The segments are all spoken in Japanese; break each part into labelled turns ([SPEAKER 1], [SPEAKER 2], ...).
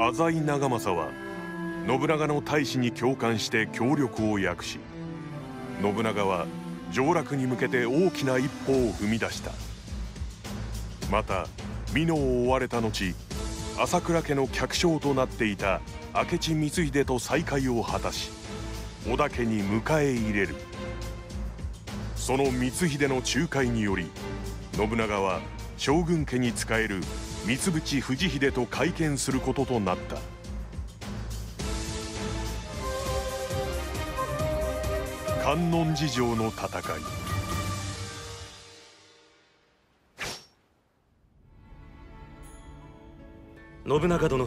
[SPEAKER 1] 浅井長政は信長の大使に共感して協力を約し信長は上洛に向けて大きな一歩を踏み出した。また美濃を追われた後朝倉家の客商となっていた明智光秀と再会を果たし織田家に迎え入れる。その光秀の仲介により信長は将軍家に仕える三淵藤秀と会見することとなった。観音寺城の戦い。
[SPEAKER 2] 信長殿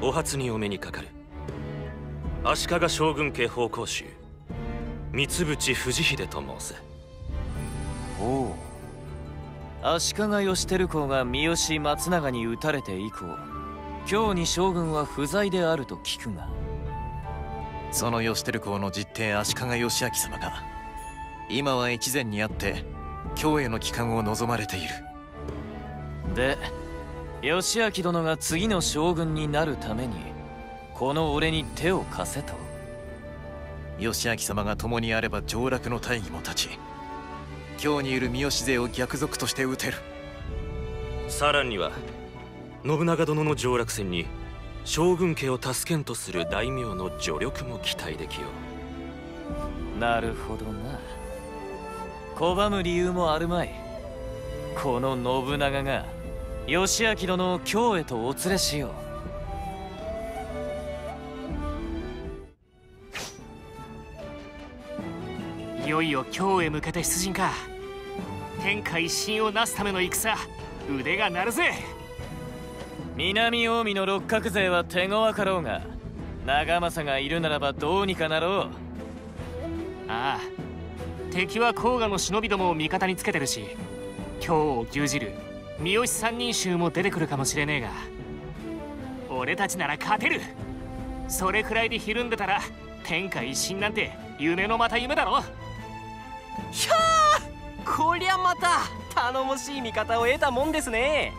[SPEAKER 2] お初にお目にかかる足利将軍家奉公衆三淵藤秀と申す
[SPEAKER 3] おう足利義輝公が三好松永に討たれて以降今日に将軍は不在であると聞くが。
[SPEAKER 4] その義輝公の実弟足利義昭様が今は越前にあって京への帰還を望まれている。
[SPEAKER 3] で義明殿が次の将軍になるためにこの俺に手を貸せと。
[SPEAKER 4] 義明様が共にあれば上洛の大義も立ち京にいる三好勢を逆賊として討てる。
[SPEAKER 2] さらには信長殿の上洛戦に将軍家を助けんとする大名の助力も期待できよ
[SPEAKER 3] う。なるほどな。拒む理由もあるまい。この信長が義明殿を京へとお連れしよ
[SPEAKER 5] う。いよいよ京へ向けて出陣か天下一新をなすための戦。腕が鳴るぜ。
[SPEAKER 3] 南近江の六角勢は手強かろうが長政がいるならばどうにかなろう。
[SPEAKER 5] ああ敵は甲賀の忍びどもを味方につけてるし京を牛耳る三好三人衆も出てくるかもしれねえが俺たちなら勝てる。それくらいでひるんでたら天下一新なんて夢のまた夢だろ。
[SPEAKER 6] ひゃーこりゃまた頼もしい味方を得たもんですね。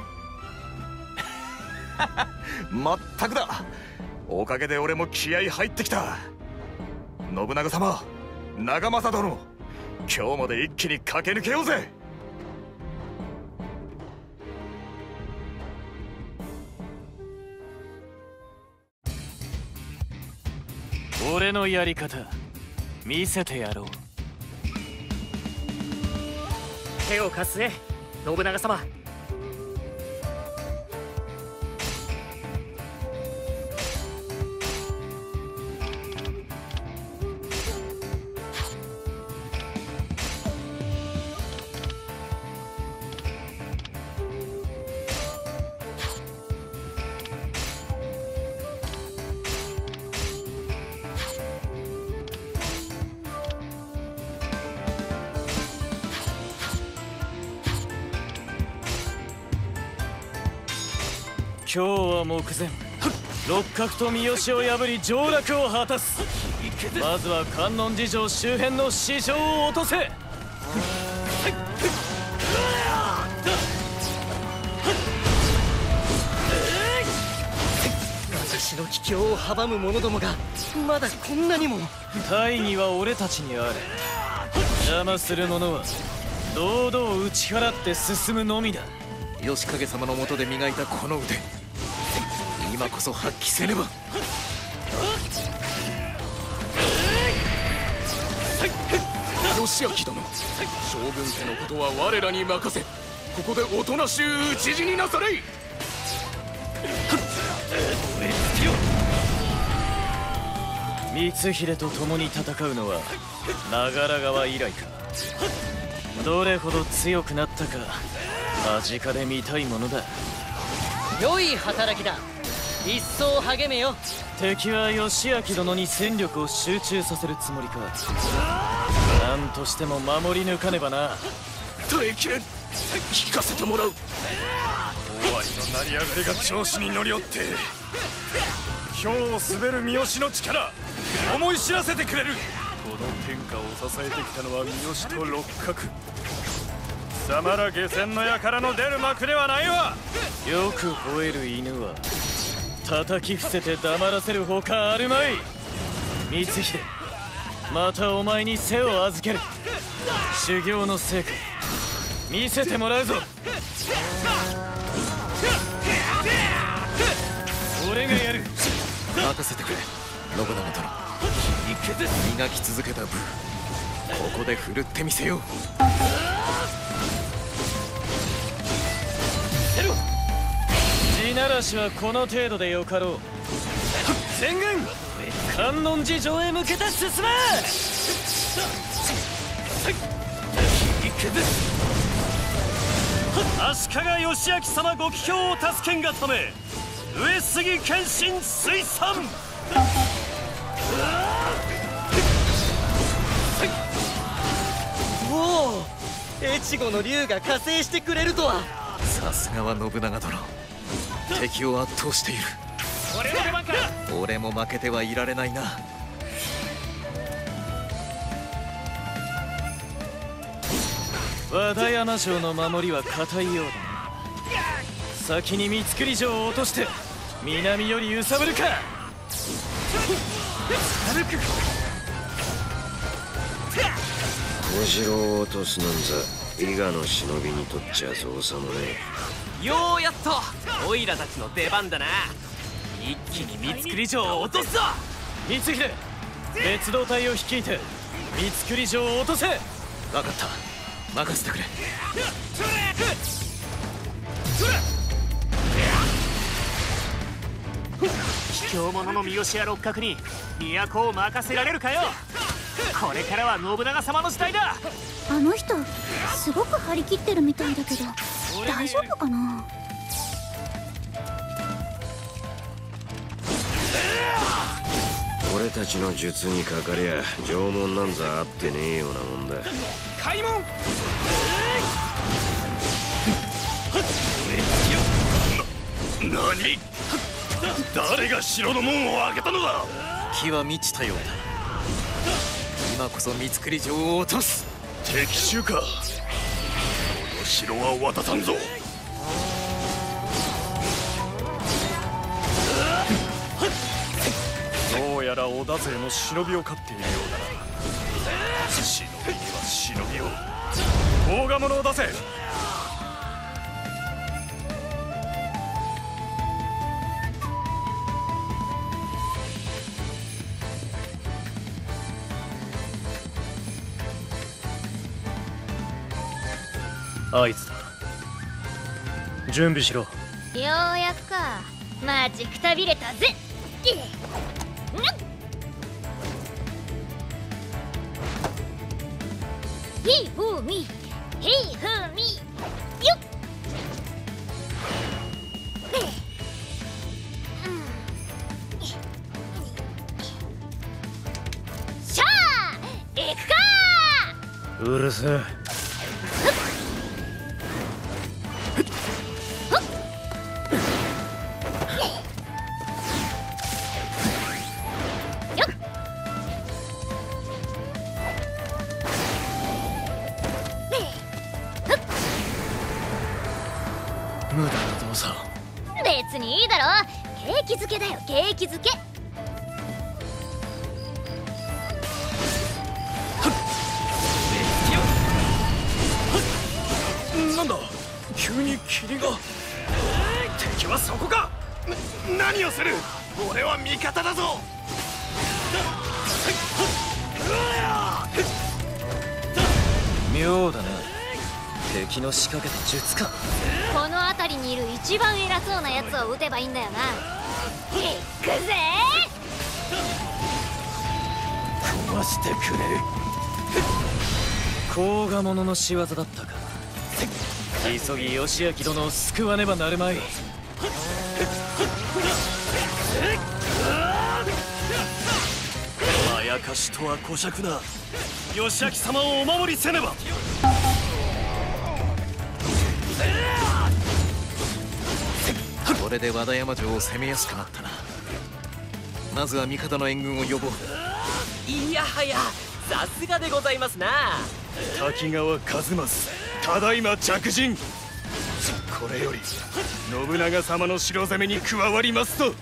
[SPEAKER 7] まったくだ。おかげで俺も気合入ってきた。信長様長政殿今日まで一気に駆け抜けようぜ。
[SPEAKER 3] 俺のやり方見せてやろう
[SPEAKER 5] 手を貸すね。信長様。
[SPEAKER 3] 今日は目前。六角と三好を破り上洛を果たす。まずは観音寺城周辺の市場を落とせ。
[SPEAKER 6] 私の帰郷を阻む者どもがまだこんなにも。
[SPEAKER 3] 大義は俺たちにある。邪魔する者は堂々打ち払って進むのみだ。
[SPEAKER 4] 義景様のもとで磨いたこの腕今こそ発揮せねば。
[SPEAKER 8] 義明殿将軍家のことは我らに任せ。ここでおとなしゅう討ち死になされ。い
[SPEAKER 3] 光秀と共に戦うのは長良川以来か。どれほど強くなったか間近で見たいものだ。
[SPEAKER 6] 良い働きだ一層励めよ。
[SPEAKER 3] 敵は義明殿に戦力を集中させるつもりか。何としても守り抜かねばな。
[SPEAKER 8] 耐えきれん。聞かせてもらう。
[SPEAKER 7] 尾張の成り上がりが調子に乗りおって今日を滑る三好の力思い知らせてくれる。この天下を支えてきたのは三好と六角。貴様ら下船の輩の出る幕ではないわ。
[SPEAKER 3] よく吠える犬は叩き伏せて黙らせるほかあるまい。光秀またお前に背を預ける。修行の成果見せてもらうぞ。俺がやる。
[SPEAKER 4] 任せてくれ信長殿。磨き続けた分ここで振るってみせよう
[SPEAKER 3] 地ならしはこの程度でよかろう。全軍観音寺城へ向けて進め！足利義明様ご帰郷を助けんがため上杉謙信水産
[SPEAKER 6] おお越後の竜が加勢してくれるとは。
[SPEAKER 4] さすがは信長殿敵を圧倒している。
[SPEAKER 5] 俺の出番か
[SPEAKER 4] 俺も負けてはいられないな。
[SPEAKER 3] 和田山城の守りは固いようだな。先に三造城を落として南より揺さぶるか。
[SPEAKER 9] 小次郎を落とすなんざ伊賀の忍びにとっちゃ造作もね
[SPEAKER 6] ようやっとオイラたちの出番だな。一気に三造城を落とすぞ。
[SPEAKER 3] 光秀別動隊を率いて三造城を落とせ。
[SPEAKER 4] 分かった。任せてくれ。
[SPEAKER 5] 卑怯者の三好や六角に都を任せられるかよ。これからは信長様の時代だ。
[SPEAKER 10] あの人すごく張り切ってるみたいだけど大丈夫かな？
[SPEAKER 9] 俺たちの術にかかりゃ縄文なんざあってねえようなもんだ。
[SPEAKER 5] 開門！
[SPEAKER 7] 何？誰が城の門を開けたのだ？
[SPEAKER 4] 気は満ちたようだ。今こそ三造城を落とす。
[SPEAKER 7] 敵襲か。この城は渡さんぞ。どうやら織田勢の忍びを飼っているようだな。忍びには忍びを。大賀者を出せ。
[SPEAKER 3] 合図だ。準備しろ。
[SPEAKER 10] ようやくか。待ちくたびれたぜ。ひふみ。ひふみ。よっ。しゃあ行くか。
[SPEAKER 3] うるせえ
[SPEAKER 7] はそこか。な何をする。俺は味方だぞ。
[SPEAKER 3] 妙だな敵の仕掛けた術か。
[SPEAKER 10] この辺りにいる一番偉そうなやつを撃てばいいんだよな。行くぜ。
[SPEAKER 3] 壊してくれる。甲賀者の仕業だったか。急ぎ義明殿を救わねばなるまいあやかしとは小尺な義明様をお守りせねば。
[SPEAKER 4] これで和田山城を攻めやすくなったな。まずは味方の援軍を呼ぼう。
[SPEAKER 6] いやはやさすがでございますな。
[SPEAKER 7] 滝川一益ただいま着陣
[SPEAKER 8] これより信長様の城攻めに加わりますと。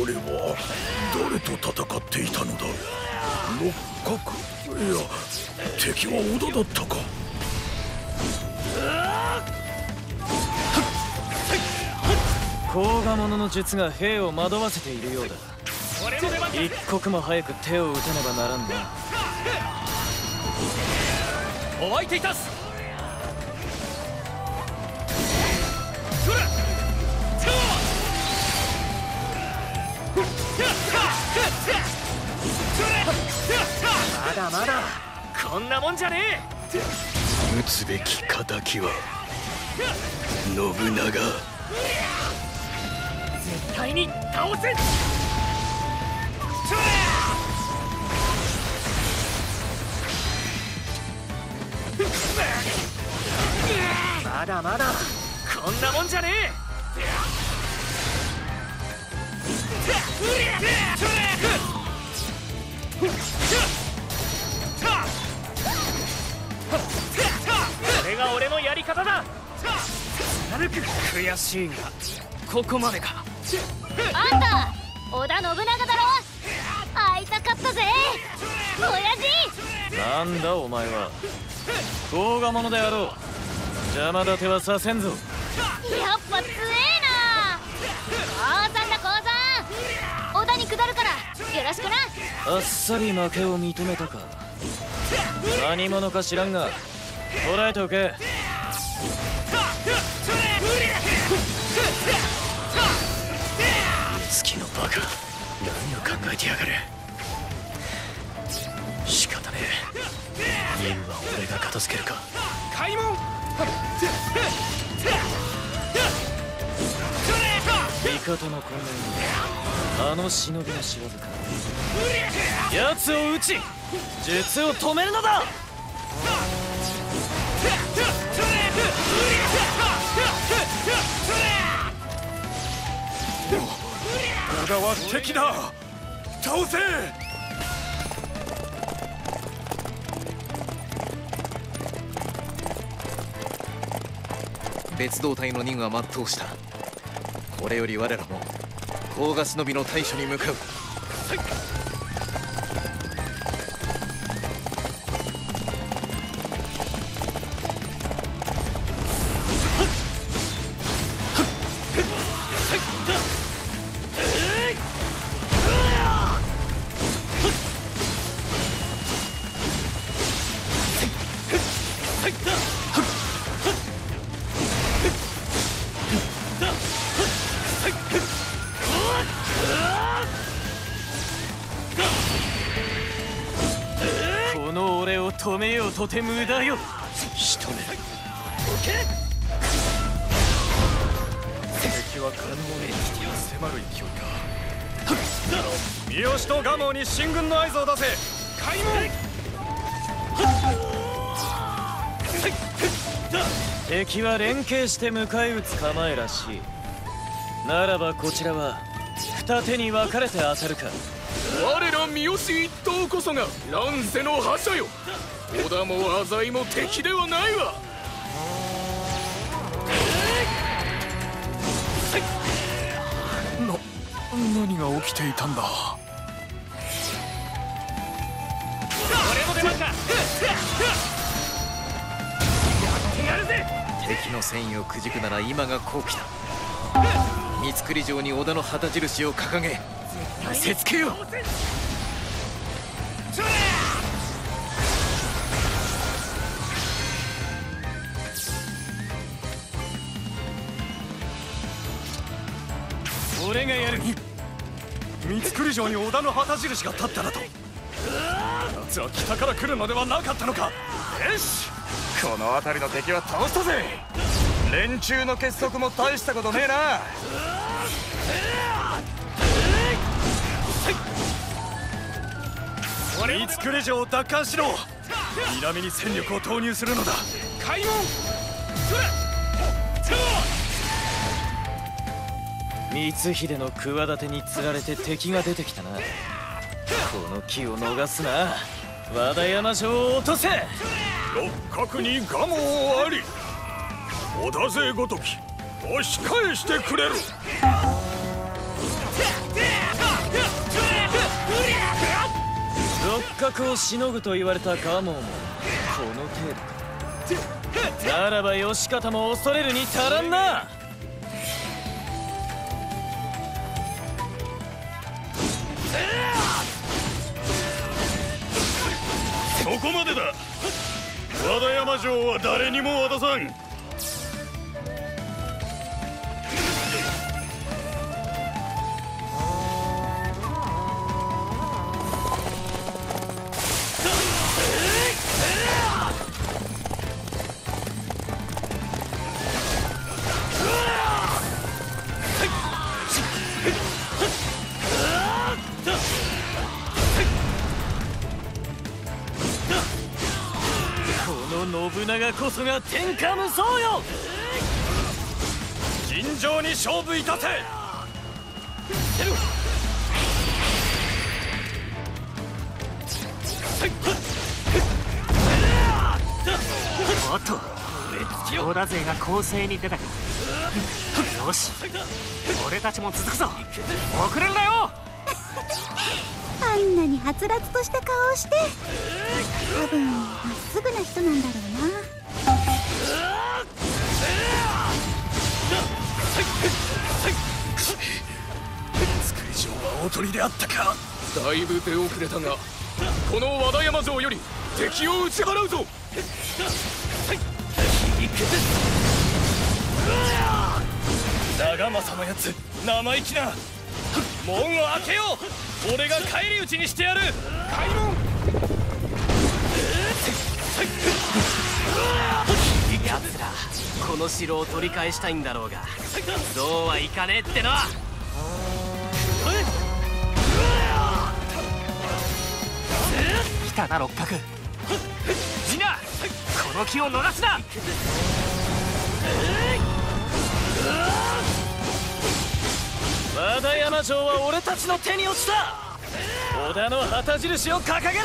[SPEAKER 7] 俺は誰と戦っていたのだ？六角？いや敵は織田だったか。
[SPEAKER 3] 甲賀者の術が兵を惑わせているようだ一刻も早く手を打たねばならんな。
[SPEAKER 6] お相手いたす。
[SPEAKER 5] まだまだ。こんなもんじゃね
[SPEAKER 7] 撃つべき敵は信長。
[SPEAKER 5] え絶対に倒せまだまだこんなもんじゃねえ。これが俺のやり方だ。悔しいがここまでか。
[SPEAKER 10] あんた織田信長だろ会いたかったぜ。親父。
[SPEAKER 3] なんだお前は。甲賀者であろう。邪魔立てはさせんぞ。
[SPEAKER 10] やっぱ強えな。降参だ降参織田に下るから。よろしくな。
[SPEAKER 3] あっさり負けを認めたか。何者か知らんが。捕らえておけ。
[SPEAKER 7] 月のバカ。何を考えてやがる任務は俺が片付けるか。
[SPEAKER 5] 開門。
[SPEAKER 3] 味方の混乱にあの忍びの仕業か。奴を撃ち術を止めるのだ。
[SPEAKER 7] 織田は敵だ。倒せ
[SPEAKER 4] 別動隊の任は全うした。これより我らも甲賀忍びの対処に向かう。
[SPEAKER 3] こ止めようとて無駄よ。
[SPEAKER 7] 仕留め敵は観音に迫る勢いか。三好と蒲生に進軍の合図を出せ。開門。
[SPEAKER 3] 敵は連携して迎え撃つ構えらしい。ならばこちらは二手に分かれて当たるか
[SPEAKER 8] 我ら三好一党こそが乱世の覇者よ。織田も浅井も敵ではないわ。
[SPEAKER 7] な何が起きていたんだ？
[SPEAKER 5] 俺の出番かやってやるぜ。
[SPEAKER 4] 敵の戦意をくじくなら今が好機だ。三造城に織田の旗印を掲げ見せつけよ。う
[SPEAKER 3] 俺がやる。
[SPEAKER 7] 三造城に織田の旗印が立っただと。奴は北から来るのではなかったのか。よし。この辺りの敵は倒したぜ。連中の結束も大したことねえな。三造城を奪還しろ。南に戦力を投入するのだ。
[SPEAKER 5] 開門
[SPEAKER 3] 光秀の企てに釣られて敵が出てきたな。この木を逃すな。和田山城を落とせ。
[SPEAKER 7] 六角に蒲生あり。織田勢ごとき押し返してくれる
[SPEAKER 3] 六角をしのぐと言われた蒲生もこの程度。ならば義方も恐れるに足らんな。
[SPEAKER 7] そこまでだ。和田山城は誰にも渡さん。
[SPEAKER 3] こそが天下無双よ！
[SPEAKER 7] 尋常に勝負いたせ！
[SPEAKER 5] おっと織田勢が攻勢に出たか。よし俺たちも続くぞ。遅れるなよ！
[SPEAKER 10] あんなにはつらつとした顔をして多分まっすぐな人なんだろうな
[SPEAKER 7] 大鳥であったか。
[SPEAKER 8] だいぶ出遅れたがこの和田山城より敵を打ち払うぞ。
[SPEAKER 3] 長政のやつ生意気な。門を開けよ。う俺が返り討ちにしてやる。開門
[SPEAKER 6] 奴らこの城を取り返したいんだろうが。そうはいかねえっての
[SPEAKER 5] 来たな六角。みんなこの木を逃すな。
[SPEAKER 3] 和田山城は俺たちの手に落ちた。織田の旗印を掲げろ。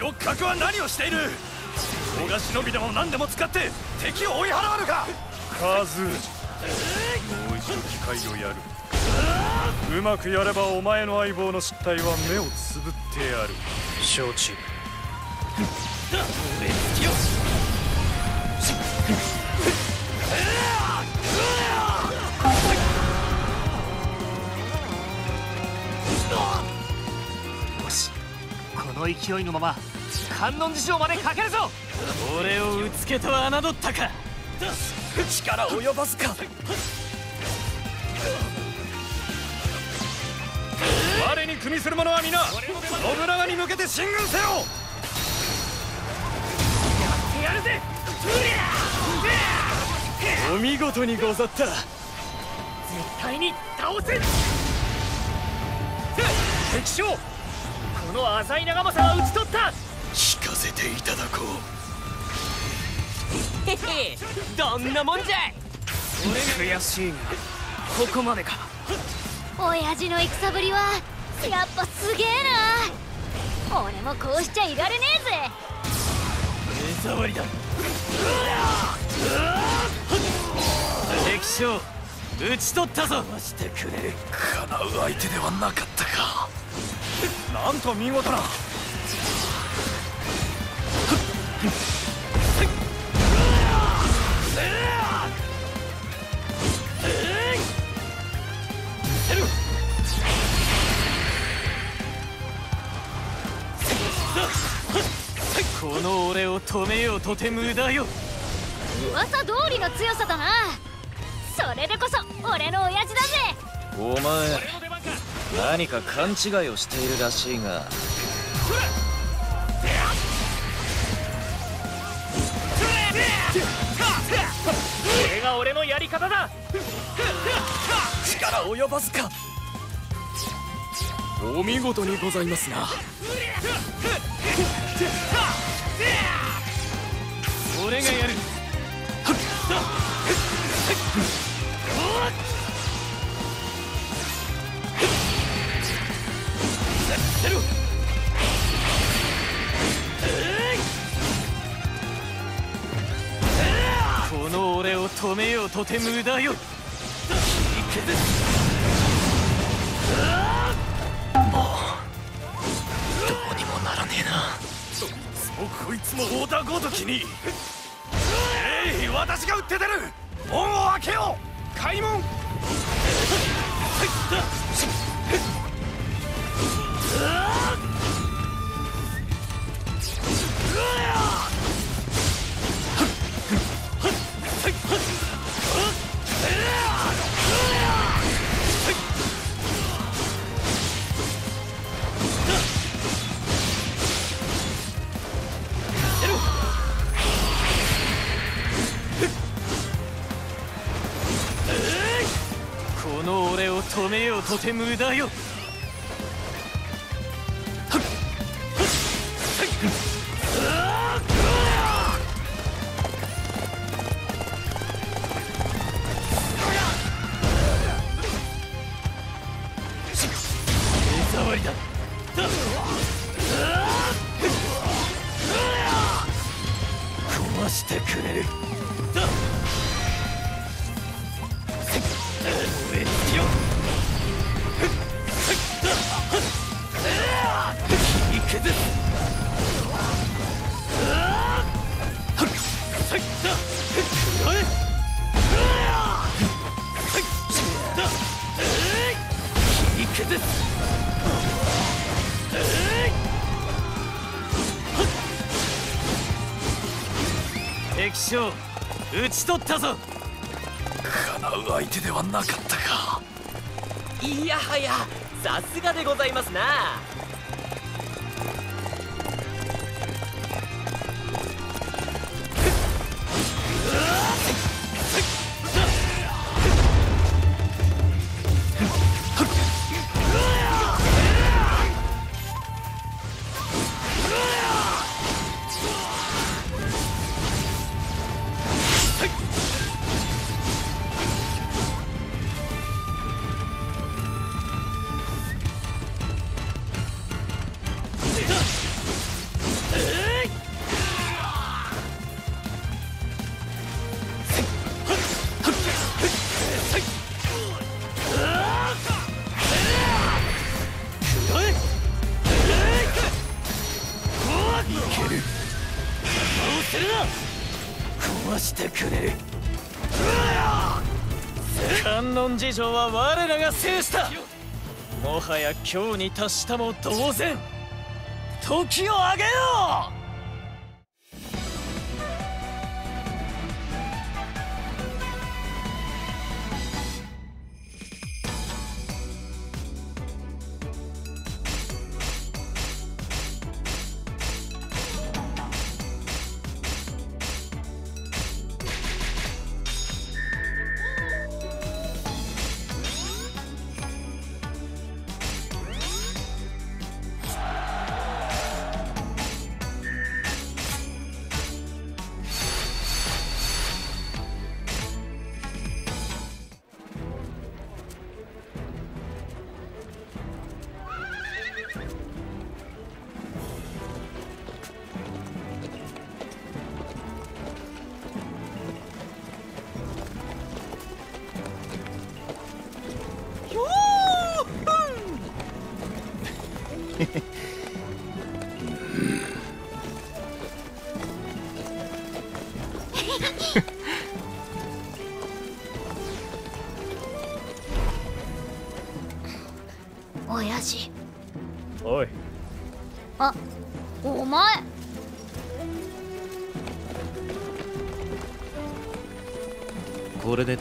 [SPEAKER 7] 六角は何をしている。大が忍びでも何でも使って敵を追い払わぬか。カズージもう一度機会をやる。うまくやればお前の相棒の失態は目をつぶってやる。
[SPEAKER 3] 承知。
[SPEAKER 5] よしこの勢いのまま観音寺城までかけるぞ。
[SPEAKER 3] 俺をうつけと侮ったか
[SPEAKER 7] 力及ばずか。我に組みする者は皆信長に向けて進軍せよ。
[SPEAKER 5] やるぜ。
[SPEAKER 3] お見事にござった。
[SPEAKER 5] 絶対に倒せ。敵将。この浅井長政は討ち取った。
[SPEAKER 7] 聞かせていただこ
[SPEAKER 6] へへ。どんなもんじゃい。
[SPEAKER 5] 悔しいがここまでか。
[SPEAKER 10] 親父の戦ぶりはやっぱすげえな。俺もこうしちゃいられねえぜ。
[SPEAKER 3] 目障りだ。敵将討ち取ったぞ。してくれ。る
[SPEAKER 7] かなう相手ではなかったか。なんと見事な
[SPEAKER 3] この俺を止めようとて無駄よ。
[SPEAKER 10] 噂通りの強さだな。それでこそ俺の親父だぜ。
[SPEAKER 3] お前何か勘違いをしているらしいが。
[SPEAKER 5] これが俺のやり方だ。
[SPEAKER 7] 力及ばずか。
[SPEAKER 8] お見事にございますな
[SPEAKER 3] 俺がやる。この俺を止めようとて無駄よ
[SPEAKER 7] 切り崩こいつも織田ごときにえい私が撃って出る門を開けよう！開門
[SPEAKER 3] 無駄よ。ったぞ。
[SPEAKER 7] 叶う相手ではなかったか。
[SPEAKER 6] いやはやさすがでございますな
[SPEAKER 3] 観音事情は我らが制した。もはや今日に達したも同然。時をあげよう。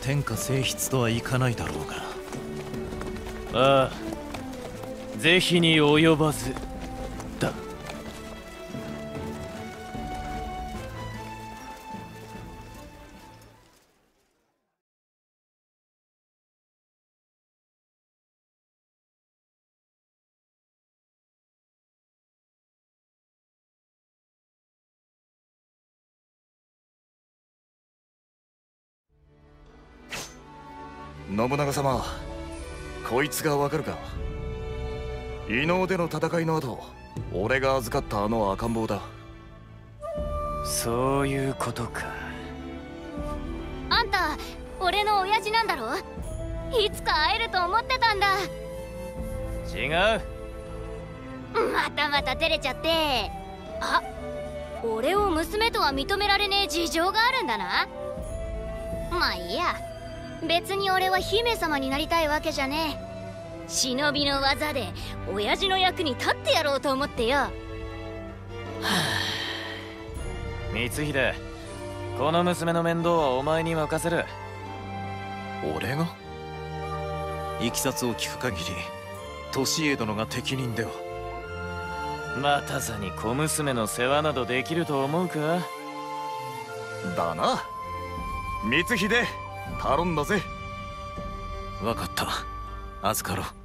[SPEAKER 4] 天下征筆とはいかないだろうが。
[SPEAKER 3] ああ是非に及ばず。
[SPEAKER 7] 信長様こいつがわかるか？異能での戦いの後俺が預かったあの赤ん坊だ。
[SPEAKER 3] そういうことか。
[SPEAKER 10] た俺の親父なんだろ？いつか会えると思ってたんだ。
[SPEAKER 3] 違う。
[SPEAKER 10] またまた照れちゃって。あ俺を娘とは認められねえ事情があるんだな。まあいいや別に俺は姫様になりたいわけじゃねえ。忍びの技で親父の役に立ってやろうと思ってよ。
[SPEAKER 3] 光秀この娘の面倒はお前に任せる。
[SPEAKER 4] 俺が？いきさつを聞く限り利家殿が適任では。
[SPEAKER 3] 待たさに小娘の世話などできると思うか？
[SPEAKER 11] だな。光秀頼んだぜ。
[SPEAKER 4] 分かった。預かろう。